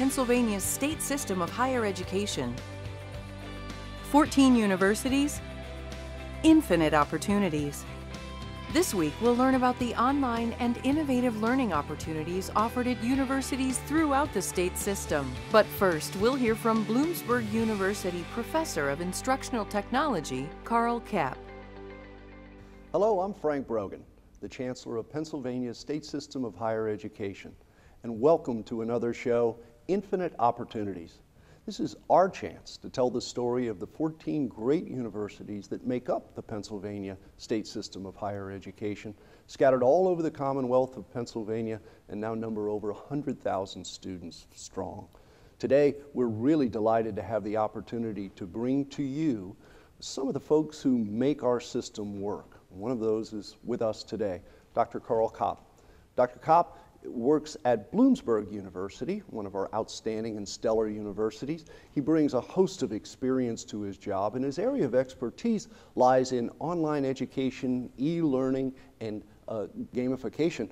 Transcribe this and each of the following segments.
Pennsylvania's state system of higher education. 14 universities, infinite opportunities. This week, we'll learn about the online and innovative learning opportunities offered at universities throughout the state system. But first, we'll hear from Bloomsburg University Professor of Instructional Technology, Karl Kapp. Hello, I'm Frank Brogan, the Chancellor of Pennsylvania's State System of Higher Education, and welcome to another show, Infinite Opportunities. This is our chance to tell the story of the 14 great universities that make up the Pennsylvania state system of higher education, scattered all over the Commonwealth of Pennsylvania and now number over 100,000 students strong. Today, we're really delighted to have the opportunity to bring to you some of the folks who make our system work. One of those is with us today, Dr. Karl Kapp. Dr. Kapp works at Bloomsburg University, one of our outstanding and stellar universities. He brings a host of experience to his job, and his area of expertise lies in online education, e-learning, and uh, gamification.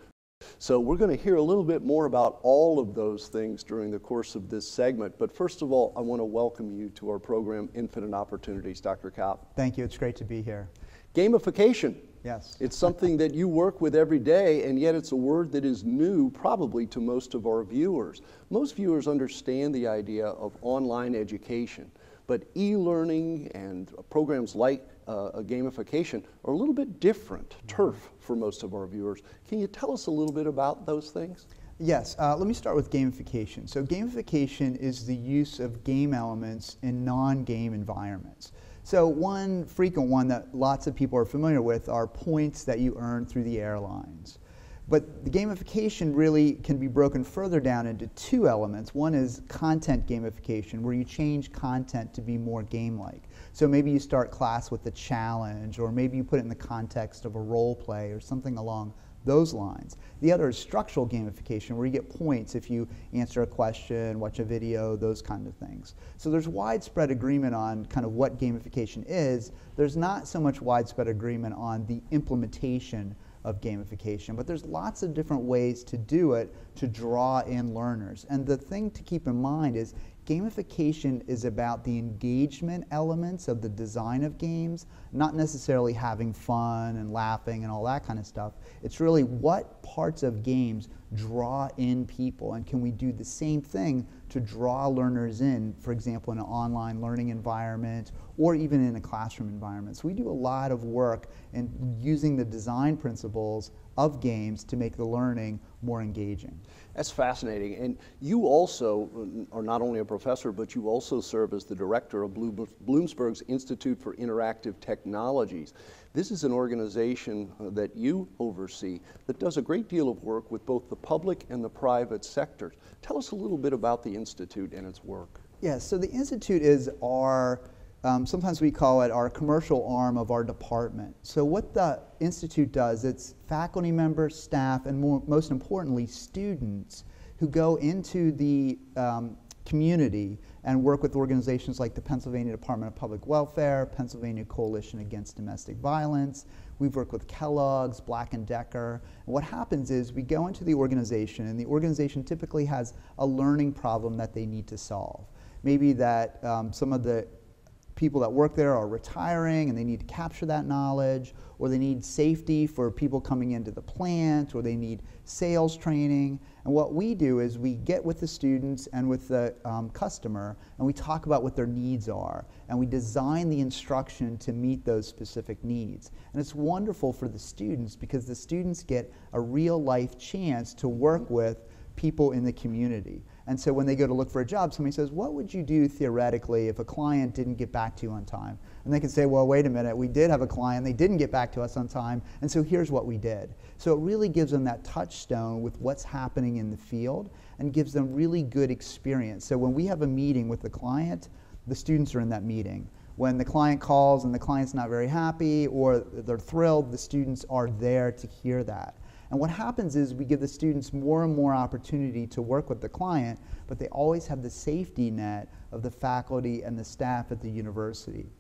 So we're going to hear a little bit more about all of those things during the course of this segment. But first of all, I want to welcome you to our program, Infinite Opportunities, Dr. Kapp. Thank you. It's great to be here. Gamification. Yes. It's something that you work with every day, and yet it's a word that is new probably to most of our viewers. Most viewers understand the idea of online education, but e-learning and programs like uh, gamification are a little bit different turf for most of our viewers. Can you tell us a little bit about those things? Yes, uh, let me start with gamification. So gamification is the use of game elements in non-game environments. So one frequent one that lots of people are familiar with are points that you earn through the airlines. But the gamification really can be broken further down into two elements. One is content gamification, where you change content to be more game-like. So maybe you start class with a challenge, or maybe you put it in the context of a role play or something along those lines. The other is structural gamification, where you get points if you answer a question, watch a video, those kind of things. So there's widespread agreement on kind of what gamification is. There's not so much widespread agreement on the implementation of gamification, but there's lots of different ways to do it to draw in learners. And the thing to keep in mind is gamification is about the engagement elements of the design of games, not necessarily having fun and laughing and all that kind of stuff. It's really what parts of games draw in people, and can we do the same thing to draw learners in, for example, in an online learning environment or even in a classroom environment. So we do a lot of work in using the design principles of games to make the learning more engaging. That's fascinating. And you also are not only a professor, but you also serve as the director of Bloomsburg's Institute for Interactive Technologies. This is an organization uh, that you oversee that does a great deal of work with both the public and the private sectors. Tell us a little bit about the Institute and its work. Yes, so the Institute is our um, sometimes we call it our commercial arm of our department. So what the Institute does, it's faculty members, staff, and more, most importantly, students who go into the um, community and work with organizations like the Pennsylvania Department of Public Welfare, Pennsylvania Coalition Against Domestic Violence. We've worked with Kellogg's, Black & Decker. And what happens is we go into the organization and the organization typically has a learning problem that they need to solve. Maybe that um, some of the people that work there are retiring and they need to capture that knowledge, or they need safety for people coming into the plant, or they need sales training. And what we do is we get with the students and with the um, customer and we talk about what their needs are. And we design the instruction to meet those specific needs. And it's wonderful for the students because the students get a real life chance to work with people in the community. And so when they go to look for a job, somebody says, what would you do theoretically if a client didn't get back to you on time? And they can say, well, wait a minute, we did have a client, they didn't get back to us on time, and so here's what we did. So it really gives them that touchstone with what's happening in the field and gives them really good experience. So when we have a meeting with the client, the students are in that meeting. When the client calls and the client's not very happy or they're thrilled, the students are there to hear that. And what happens is we give the students more and more opportunity to work with the client, but they always have the safety net of the faculty and the staff at the university.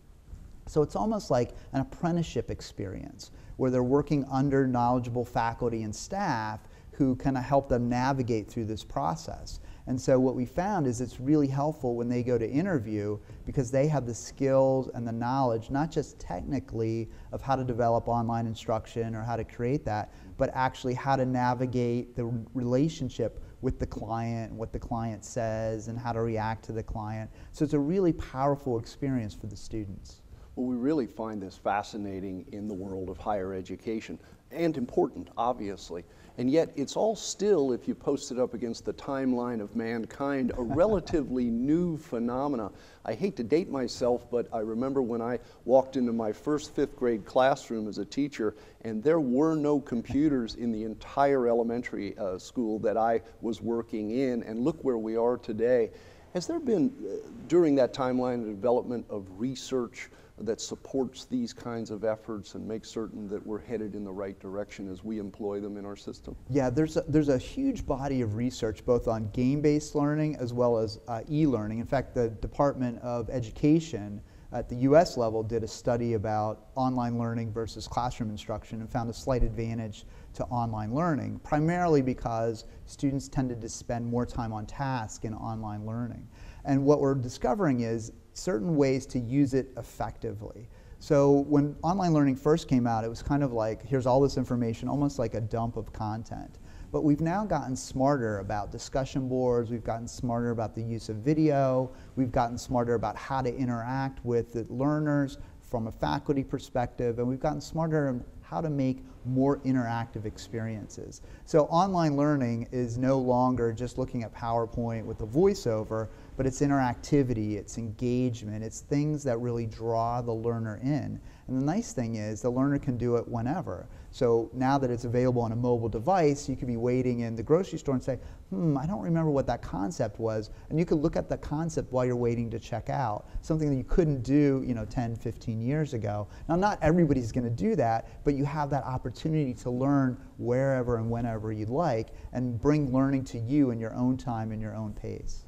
So it's almost like an apprenticeship experience where they're working under knowledgeable faculty and staff who kind of help them navigate through this process. And so what we found is it's really helpful when they go to interview because they have the skills and the knowledge, not just technically of how to develop online instruction or how to create that, but actually how to navigate the relationship with the client, what the client says, and how to react to the client. So it's a really powerful experience for the students. Well, we really find this fascinating in the world of higher education and important, obviously. And yet, it's all still, if you post it up against the timeline of mankind, a relatively new phenomena. I hate to date myself, but I remember when I walked into my first fifth grade classroom as a teacher, and there were no computers in the entire elementary uh, school that I was working in. And look where we are today. Has there been, uh, during that timeline, the development of research? That supports these kinds of efforts and makes certain that we're headed in the right direction as we employ them in our system? Yeah, there's a, there's a huge body of research both on game-based learning as well as uh, e-learning. In fact, the Department of Education at the US level did a study about online learning versus classroom instruction and found a slight advantage to online learning, primarily because students tended to spend more time on task in online learning. And what we're discovering is certain ways to use it effectively. So when online learning first came out, it was kind of like, here's all this information, almost like a dump of content. But we've now gotten smarter about discussion boards, we've gotten smarter about the use of video, we've gotten smarter about how to interact with the learners from a faculty perspective, and we've gotten smarter in how to make more interactive experiences. So online learning is no longer just looking at PowerPoint with a voiceover, but it's interactivity, it's engagement, it's things that really draw the learner in. And the nice thing is the learner can do it whenever. So now that it's available on a mobile device, you could be waiting in the grocery store and say, hmm, I don't remember what that concept was. And you could look at the concept while you're waiting to check out, something that you couldn't do, you know, 10, 15 years ago. Now, not everybody's going to do that, but you have that opportunity to learn wherever and whenever you'd like and bring learning to you in your own time and your own pace.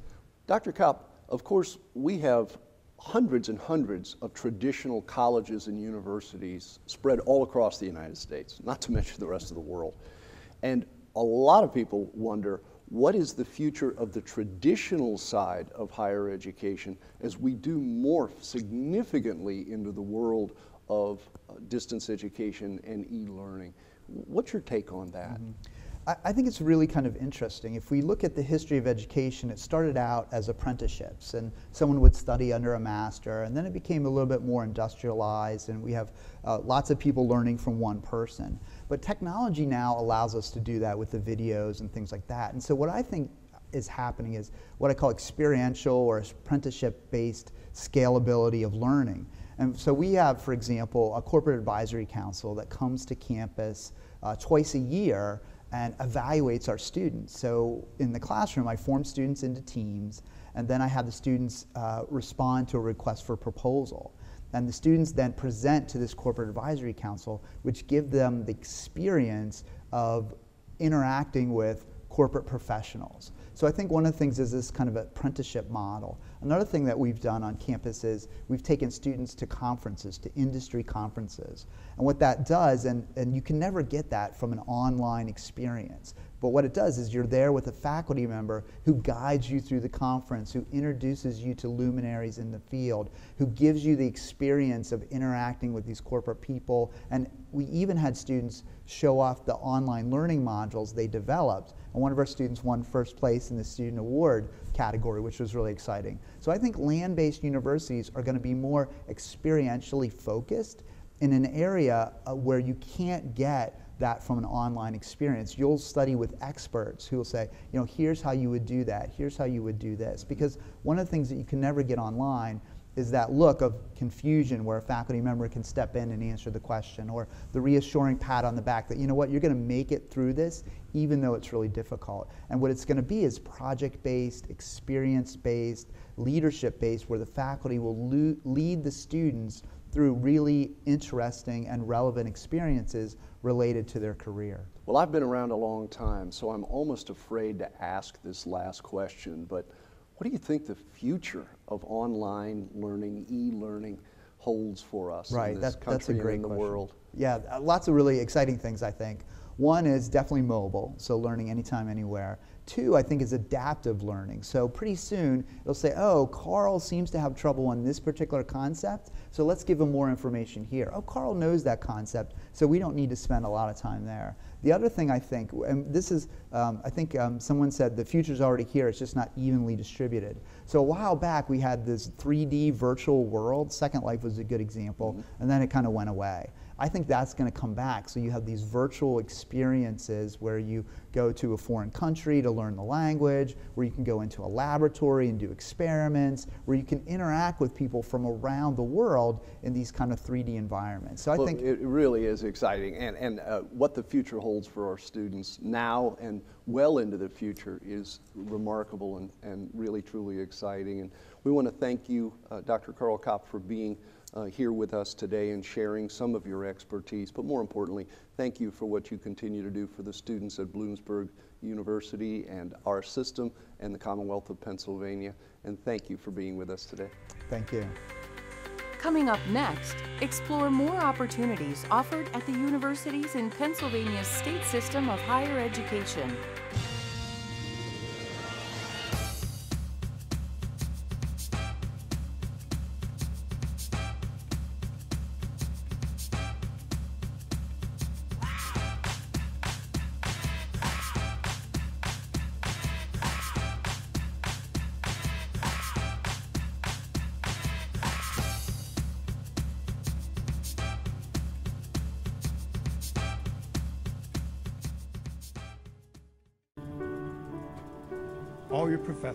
Dr. Kapp, of course, we have hundreds and hundreds of traditional colleges and universities spread all across the United States, not to mention the rest of the world. And a lot of people wonder what is the future of the traditional side of higher education as we do morph significantly into the world of uh, distance education and e learning? What's your take on that? Mm -hmm. I think it's really kind of interesting. If we look at the history of education, it started out as apprenticeships, and someone would study under a master, and then it became a little bit more industrialized, and we have uh, lots of people learning from one person. But technology now allows us to do that with the videos and things like that. And so, what I think is happening is what I call experiential or apprenticeship based scalability of learning. And so, we have, for example, a corporate advisory council that comes to campus uh, twice a year and evaluates our students. So in the classroom, I form students into teams, and then I have the students uh, respond to a request for proposal. And the students then present to this corporate advisory council, which give them the experience of interacting with corporate professionals. So I think one of the things is this kind of apprenticeship model. Another thing that we've done on campus is we've taken students to conferences, to industry conferences. And what that does, and, and you can never get that from an online experience, but what it does is you're there with a faculty member who guides you through the conference, who introduces you to luminaries in the field, who gives you the experience of interacting with these corporate people. And we even had students show off the online learning modules they developed. And one of our students won first place in the student award category, which was really exciting. So I think land-based universities are going to be more experientially focused in an area uh, where you can't get that from an online experience. You'll study with experts who will say, you know, here's how you would do that, here's how you would do this. Because one of the things that you can never get online is that look of confusion where a faculty member can step in and answer the question, or the reassuring pat on the back that, you know what, you're going to make it through this even though it's really difficult. And what it's going to be is project based, experience based, leadership based, where the faculty will lead the students through really interesting and relevant experiences related to their career? Well, I've been around a long time, so I'm almost afraid to ask this last question, but what do you think the future of online learning, e-learning, holds for us right, in this that, country that's a great and in the question. world? Yeah, uh, lots of really exciting things, I think. One is definitely mobile, so learning anytime, anywhere. Two, I think, is adaptive learning. So pretty soon it'll say, oh, Karl seems to have trouble on this particular concept, so let's give him more information here. Oh, Karl knows that concept, so we don't need to spend a lot of time there. The other thing I think, and this is, um, I think um, someone said the future's already here, it's just not evenly distributed. So a while back we had this 3D virtual world, Second Life was a good example, mm-hmm. and then it kind of went away. I think that's going to come back. So you have these virtual experiences where you go to a foreign country to learn the language, where you can go into a laboratory and do experiments, where you can interact with people from around the world in these kind of 3D environments. So I think it really is exciting, and and uh, what the future holds for our students now and well into the future is remarkable and, and really truly exciting. And we want to thank you, uh, Dr. Karl Kapp, for being uh, here with us today and sharing some of your expertise. But more importantly, thank you for what you continue to do for the students at Bloomsburg University and our system and the Commonwealth of Pennsylvania. And thank you for being with us today. Thank you. Coming up next, explore more opportunities offered at the universities in Pennsylvania's state system of higher education.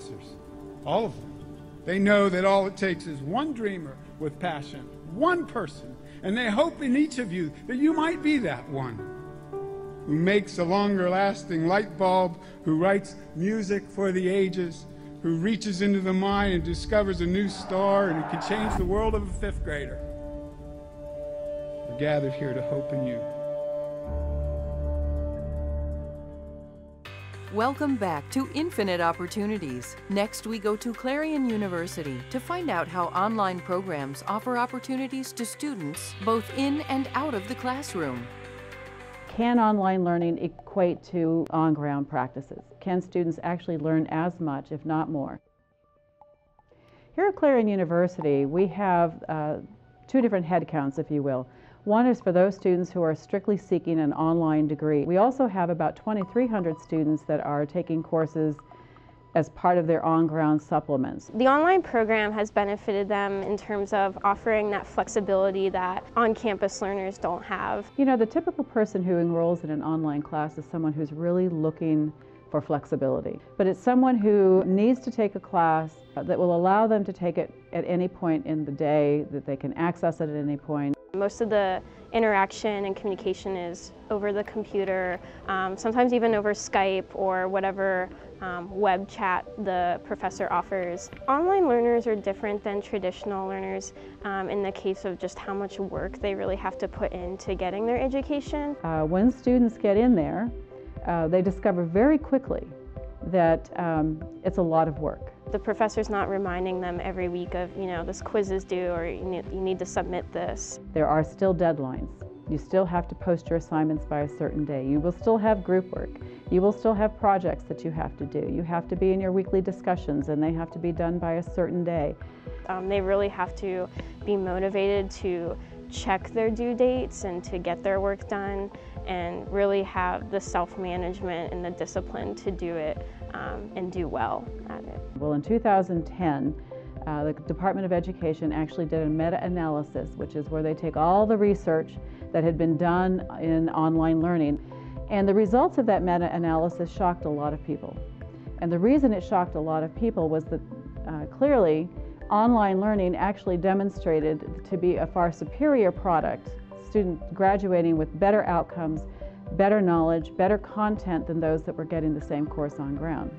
Professors, all of them. They know that all it takes is one dreamer with passion, one person, and they hope in each of you that you might be that one who makes a longer lasting light bulb, who writes music for the ages, who reaches into the mind and discovers a new star and who can change the world of a fifth grader. We're gathered here to hope in you. Welcome back to Infinite Opportunities. Next, we go to Clarion University to find out how online programs offer opportunities to students both in and out of the classroom. Can online learning equate to on ground practices? Can students actually learn as much, if not more? Here at Clarion University, we have uh, two different headcounts, if you will. One is for those students who are strictly seeking an online degree. We also have about 2,300 students that are taking courses as part of their on-ground supplements. The online program has benefited them in terms of offering that flexibility that on-campus learners don't have. You know, the typical person who enrolls in an online class is someone who's really looking for flexibility. But it's someone who needs to take a class that will allow them to take it at any point in the day, that they can access it at any point. Most of the interaction and communication is over the computer, um, sometimes even over Skype or whatever um, web chat the professor offers. Online learners are different than traditional learners um, in the case of just how much work they really have to put into getting their education. Uh, when students get in there, uh, they discover very quickly that um, it's a lot of work. The professor's not reminding them every week of, you know, this quiz is due or you need, you need to submit this. There are still deadlines. You still have to post your assignments by a certain day. You will still have group work. You will still have projects that you have to do. You have to be in your weekly discussions and they have to be done by a certain day. Um, they really have to be motivated to check their due dates and to get their work done and really have the self-management and the discipline to do it um, and do well at it. Well, in 2010, uh, the Department of Education actually did a meta-analysis, which is where they take all the research that had been done in online learning. And the results of that meta-analysis shocked a lot of people. And the reason it shocked a lot of people was that uh, clearly online learning actually demonstrated to be a far superior product students graduating with better outcomes, better knowledge, better content than those that were getting the same course on ground.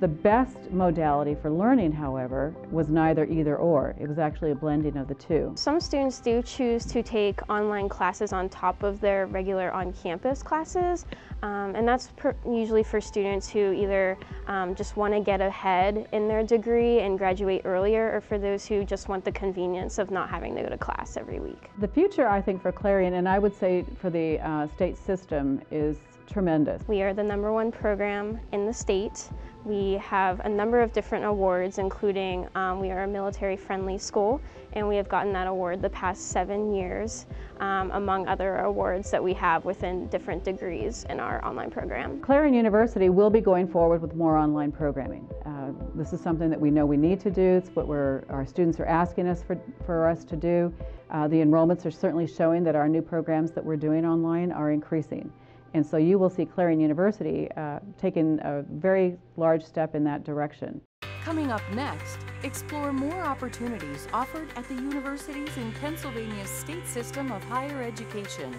The best modality for learning, however, was neither either or. It was actually a blending of the two. Some students do choose to take online classes on top of their regular on-campus classes, um, and that's usually for students who either um, just want to get ahead in their degree and graduate earlier, or for those who just want the convenience of not having to go to class every week. The future, I think, for Clarion, and I would say for the uh, state system, is tremendous. We are the number one program in the state. We have a number of different awards, including um, we are a military friendly school, and we have gotten that award the past seven years, um, among other awards that we have within different degrees in our online program. Clarion University will be going forward with more online programming. Uh, this is something that we know we need to do. It's what our students are asking us for, for us to do. Uh, the enrollments are certainly showing that our new programs that we're doing online are increasing. And so you will see Clarion University uh, taking a very large step in that direction. Coming up next, explore more opportunities offered at the universities in Pennsylvania's state system of higher education.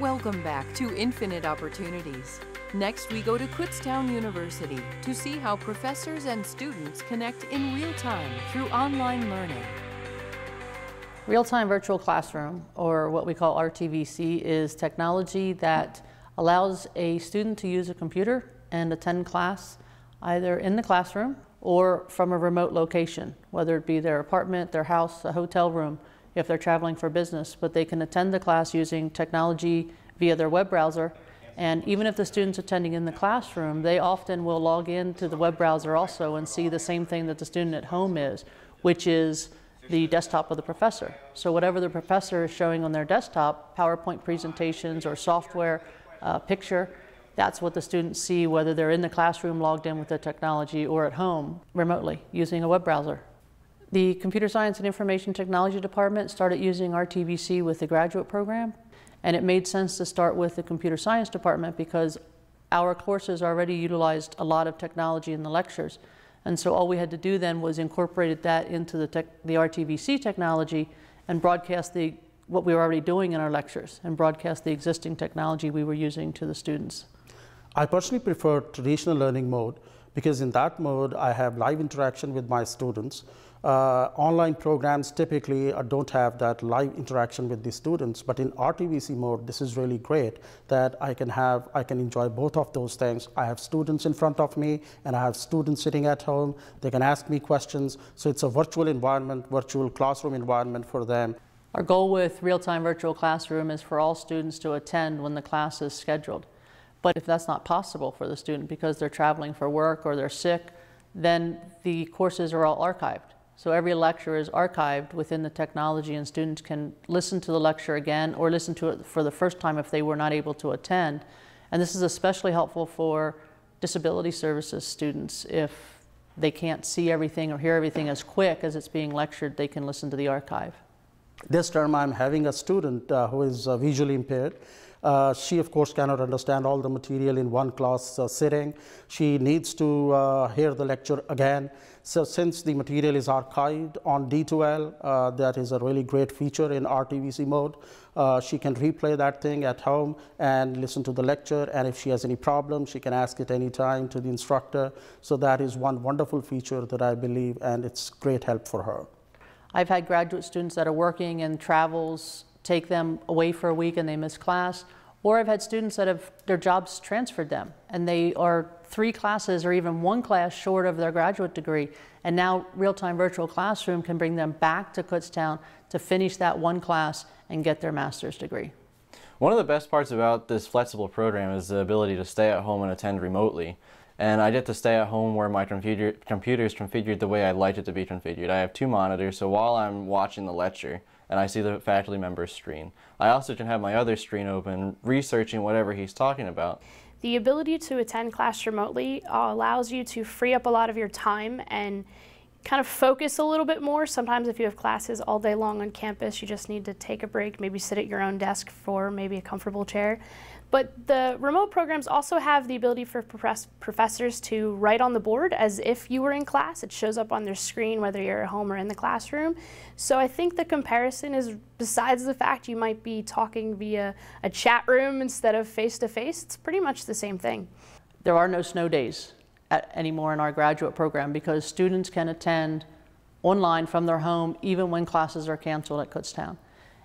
Welcome back to Infinite Opportunities. Next, we go to Kutztown University to see how professors and students connect in real time through online learning. Real-time virtual classroom, or what we call RTVC, is technology that allows a student to use a computer and attend class either in the classroom or from a remote location, whether it be their apartment, their house, a hotel room, if they're traveling for business. But they can attend the class using technology via their web browser. And even if the student's attending in the classroom, they often will log in to the web browser also and see the same thing that the student at home is, which is the desktop of the professor. So whatever the professor is showing on their desktop, PowerPoint presentations or software uh, picture, that's what the students see whether they're in the classroom logged in with the technology or at home remotely using a web browser. The Computer Science and Information Technology Department started using RTVC with the graduate program, and it made sense to start with the Computer Science Department because our courses already utilized a lot of technology in the lectures. And so all we had to do then was incorporate that into the, tech, the RTVC technology and broadcast the, what we were already doing in our lectures and broadcast the existing technology we were using to the students. I personally prefer traditional learning mode because in that mode I have live interaction with my students. Uh, online programs typically uh, don't have that live interaction with the students, but in RTVC mode, this is really great that I can have, I can enjoy both of those things. I have students in front of me and I have students sitting at home. They can ask me questions. So it's a virtual environment, virtual classroom environment for them. Our goal with real-time virtual classroom is for all students to attend when the class is scheduled. But if that's not possible for the student because they're traveling for work or they're sick, then the courses are all archived. So every lecture is archived within the technology and students can listen to the lecture again or listen to it for the first time if they were not able to attend. And this is especially helpful for disability services students. If they can't see everything or hear everything as quick as it's being lectured, they can listen to the archive. This term I'm having a student uh, who is uh, visually impaired. Uh, she, of course, cannot understand all the material in one class uh, sitting. She needs to uh, hear the lecture again. So since the material is archived on D2L, uh, that is a really great feature in RTVC mode. Uh, she can replay that thing at home and listen to the lecture. And if she has any problem, she can ask it anytime to the instructor. So that is one wonderful feature that I believe, and it's great help for her. I've had graduate students that are working and travels take them away for a week and they miss class, Or I've had students that have their jobs transferred them and they are three classes or even one class short of their graduate degree. And now real-time virtual classroom can bring them back to Kutztown to finish that one class and get their master's degree. One of the best parts about this flexible program is the ability to stay at home and attend remotely. And I get to stay at home where my computer, computer is configured the way I like it to be configured. I have two monitors, so while I'm watching the lecture and I see the faculty member's screen, I also can have my other screen open, researching whatever he's talking about. The ability to attend class remotely uh, allows you to free up a lot of your time and kind of focus a little bit more. Sometimes if you have classes all day long on campus, you just need to take a break, maybe sit at your own desk for maybe a comfortable chair. But the remote programs also have the ability for professors to write on the board as if you were in class. It shows up on their screen whether you're at home or in the classroom. So I think the comparison is, besides the fact you might be talking via a chat room instead of face to face, it's pretty much the same thing. There are no snow days at, anymore in our graduate program because students can attend online from their home even when classes are canceled at Kutztown.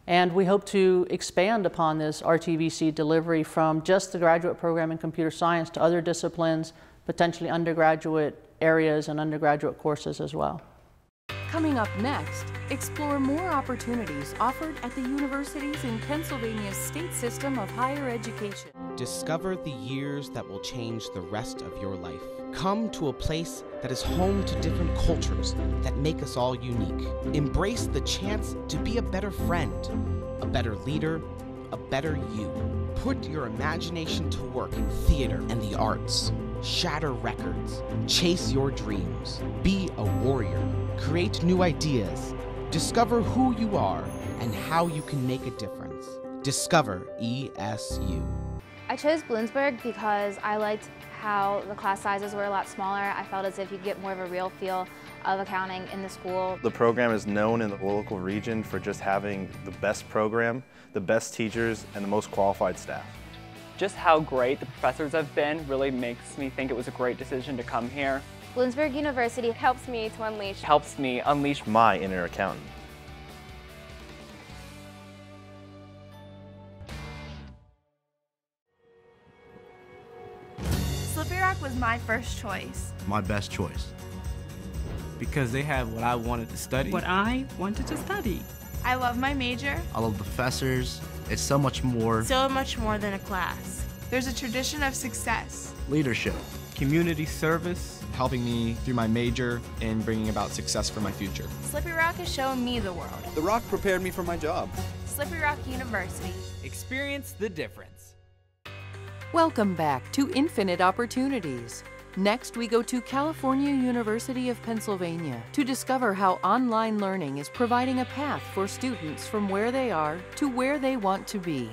And we hope to expand upon this RTVC delivery from just the graduate program in computer science to other disciplines, potentially undergraduate areas and undergraduate courses as well. Coming up next, explore more opportunities offered at the universities in Pennsylvania's state system of higher education. Discover the years that will change the rest of your life. Come to a place that is home to different cultures that make us all unique. Embrace the chance to be a better friend, a better leader, a better you. Put your imagination to work in theater and the arts. Shatter records. Chase your dreams. Be a warrior. Create new ideas. Discover who you are and how you can make a difference. Discover ESU. I chose Bloomsburg because I liked how the class sizes were a lot smaller. I felt as if you get more of a real feel of accounting in the school. The program is known in the local region for just having the best program, the best teachers, and the most qualified staff. Just how great the professors have been really makes me think it was a great decision to come here. Bloomsburg University helps me to unleash. Helps me unleash my inner accountant. Was my first choice. My best choice. Because they have what I wanted to study. What I wanted to study. I love my major. I love the professors. It's so much more. So much more than a class. There's a tradition of success. Leadership. Community service, helping me through my major and bringing about success for my future. Slippery Rock has shown me the world. The Rock prepared me for my job. Slippery Rock University. Experience the difference. Welcome back to Infinite Opportunities. Next, we go to California University of Pennsylvania to discover how online learning is providing a path for students from where they are to where they want to be.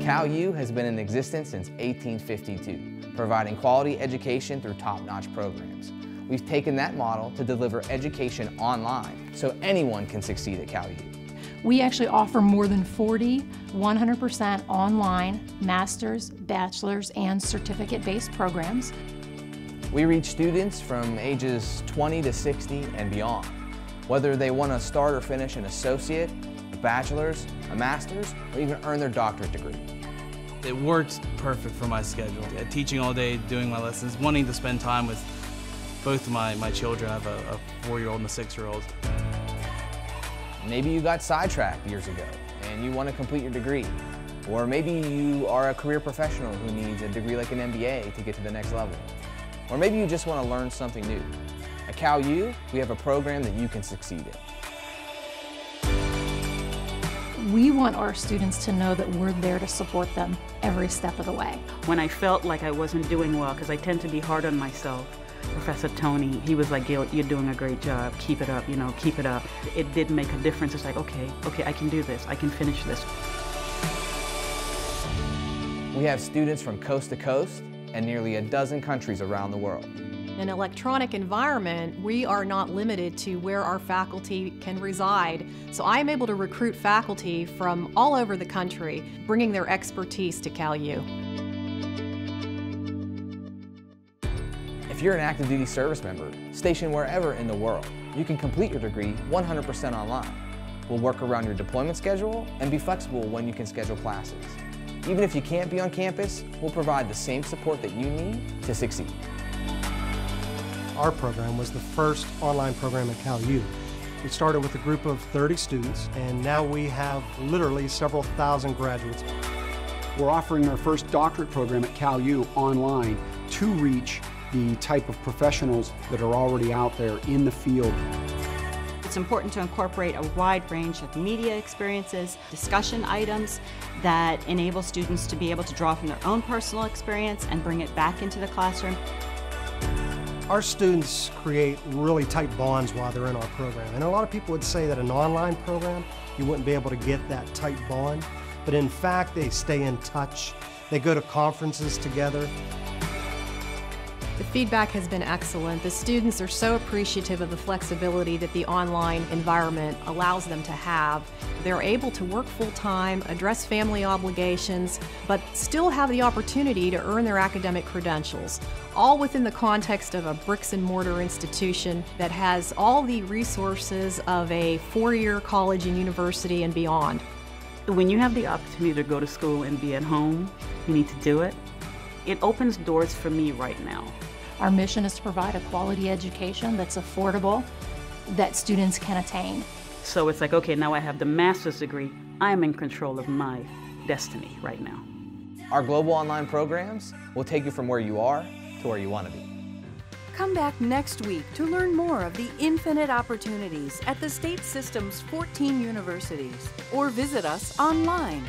CalU has been in existence since 1852, providing quality education through top-notch programs. We've taken that model to deliver education online so anyone can succeed at CalU. We actually offer more than 40 100% online master's, bachelor's, and certificate-based programs. We reach students from ages 20 to 60 and beyond, whether they want to start or finish an associate, a bachelor's, a master's, or even earn their doctorate degree. It works perfect for my schedule. Yeah, teaching all day, doing my lessons, wanting to spend time with both of my, my children. I have a, a four-year-old and a six-year-old. Maybe you got sidetracked years ago and you want to complete your degree. Or maybe you are a career professional who needs a degree like an MBA to get to the next level. Or maybe you just want to learn something new. At Cal U, we have a program that you can succeed in. We want our students to know that we're there to support them every step of the way. When I felt like I wasn't doing well, because I tend to be hard on myself, Professor Tony, he was like, Gail, you're doing a great job. Keep it up, you know, keep it up. It did make a difference. It's like, okay, okay, I can do this. I can finish this. We have students from coast to coast and nearly a dozen countries around the world. In an electronic environment, we are not limited to where our faculty can reside. So I am able to recruit faculty from all over the country, bringing their expertise to CalU. If you're an active duty service member stationed wherever in the world, you can complete your degree 100% online. We'll work around your deployment schedule and be flexible when you can schedule classes. Even if you can't be on campus, we'll provide the same support that you need to succeed. Our program was the first online program at CalU. We started with a group of 30 students, and now we have literally several thousand graduates. We're offering our first doctorate program at CalU online to reach the type of professionals that are already out there in the field. It's important to incorporate a wide range of media experiences, discussion items that enable students to be able to draw from their own personal experience and bring it back into the classroom. Our students create really tight bonds while they're in our program. And a lot of people would say that an online program, you wouldn't be able to get that tight bond. But in fact, they stay in touch. They go to conferences together. The feedback has been excellent. The students are so appreciative of the flexibility that the online environment allows them to have. They're able to work full time, address family obligations, but still have the opportunity to earn their academic credentials, all within the context of a bricks and mortar institution that has all the resources of a four year college and university and beyond. When you have the opportunity to go to school and be at home, you need to do it. It opens doors for me right now. Our mission is to provide a quality education that's affordable, that students can attain. So it's like, okay, now I have the master's degree. I'm in control of my destiny right now. Our global online programs will take you from where you are to where you want to be. Come back next week to learn more of the infinite opportunities at the state system's 14 universities or visit us online